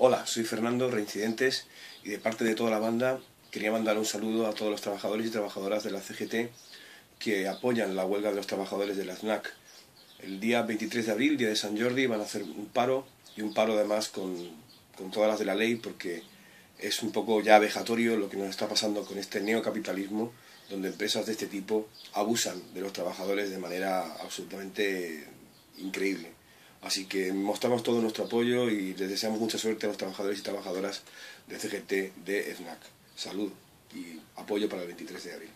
Hola, soy Fernando Reincidentes y de parte de toda la banda quería mandar un saludo a todos los trabajadores y trabajadoras de la CGT que apoyan la huelga de los trabajadores de la SNAC. El día 23 de abril, día de San Jordi, van a hacer un paro y un paro además con, con todas las de la ley porque es un poco ya vejatorio lo que nos está pasando con este neocapitalismo donde empresas de este tipo abusan de los trabajadores de manera absolutamente increíble. Así que mostramos todo nuestro apoyo y les deseamos mucha suerte a los trabajadores y trabajadoras de CGT de FNAC. Salud y apoyo para el 23 de abril.